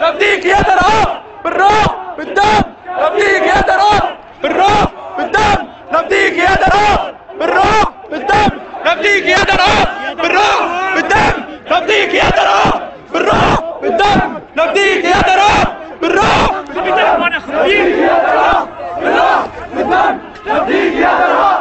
ربديك يا ترى بالروح بالدم. ربديك يا ترى بالروح بالدم. ربديك يا ترى بالروح بالدم. ربديك يا ترى بالروح بالدم. ربديك يا ترى بالروح بالدم. ربديك يا ترى بالروح بالدم. ربديك يا ترى بالروح بالدم. ربديك يا ترى